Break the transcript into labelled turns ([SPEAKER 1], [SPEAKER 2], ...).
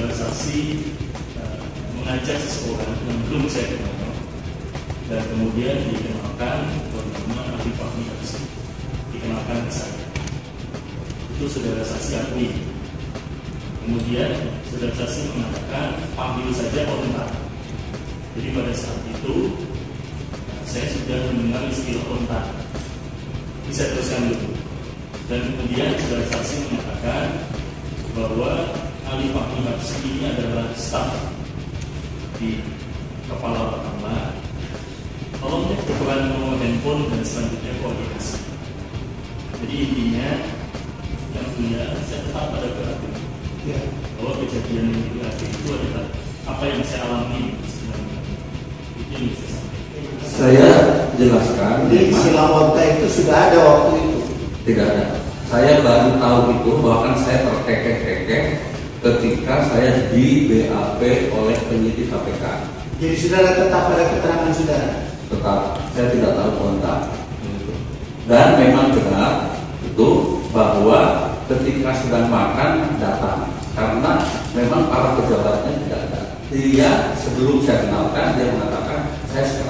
[SPEAKER 1] saudara saksi uh, mengajak seseorang yang belum saya kenal dan kemudian dikenalkan Arif Fahmi Habsi dikenalkan ke saya. Itu saudara saksi akui kemudian saudara saksi mengatakan panggil saja kontak jadi pada saat itu saya sudah mendengar istilah kontak bisa teruskan dulu. Dan kemudian saudara saksi mengatakan bahwa Habsi ini adalah staf di kepala pertama. Tolong berperan nomor handphone dan selanjutnya koordinasi. Jadi intinya yang punya saya tetap pada berarti ya. bahwa kejadian yang di itu adalah apa yang saya alami sebenarnya. Itu yang saya sampaikan.
[SPEAKER 2] Saya jelaskan
[SPEAKER 3] Jadi istilah kontak itu sudah ada waktu itu.
[SPEAKER 2] tidak ada. Saya baru tahu itu bahkan saya terkekeh-kekeh ketika saya di BAP oleh penyidik KPK
[SPEAKER 3] Jadi saudara tetap pada keterangan saudara.
[SPEAKER 2] tetap. Saya tidak tahu kontak. Dan memang benar itu bahwa ketika sedang makan datang. Karena memang para pejabatnya tidak ada. Dia sebelum saya kenalkan dia mengatakan saya sekarang